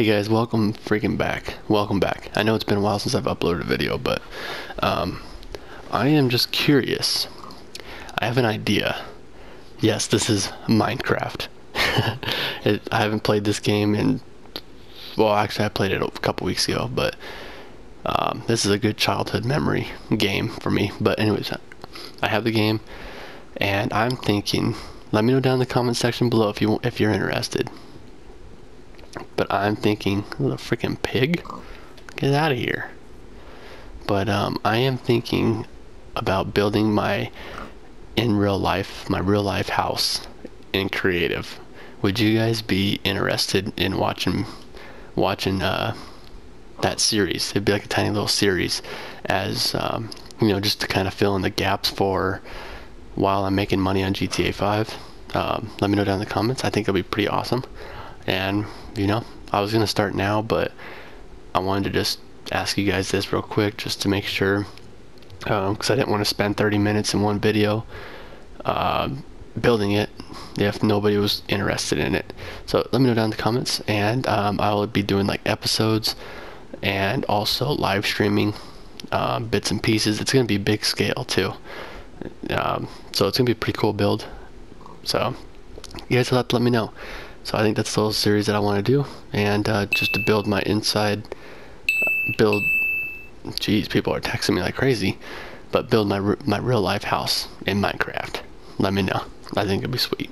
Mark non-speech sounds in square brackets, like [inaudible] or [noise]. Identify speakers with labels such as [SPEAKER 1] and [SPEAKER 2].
[SPEAKER 1] Hey guys, welcome freaking back. Welcome back. I know it's been a while since I've uploaded a video, but um, I am just curious. I have an idea. Yes, this is Minecraft. [laughs] it, I haven't played this game in, well, actually I played it a couple weeks ago, but um, this is a good childhood memory game for me. But anyways, I have the game, and I'm thinking. Let me know down in the comment section below if you if you're interested. But I'm thinking, the freaking pig, get out of here. But um, I am thinking about building my in real life, my real life house in creative. Would you guys be interested in watching watching uh, that series? It'd be like a tiny little series, as um, you know, just to kind of fill in the gaps for while I'm making money on GTA 5. Um, let me know down in the comments. I think it'll be pretty awesome. And you know, I was gonna start now, but I wanted to just ask you guys this real quick, just to make sure, because um, I didn't want to spend 30 minutes in one video uh, building it if nobody was interested in it. So let me know down in the comments, and um, I will be doing like episodes and also live streaming um, bits and pieces. It's gonna be big scale too, um, so it's gonna be a pretty cool build. So you guys will have to let me know. So I think that's the whole series that I want to do, and uh, just to build my inside, build. Jeez, people are texting me like crazy, but build my my real life house in Minecraft. Let me know. I think it'd be sweet.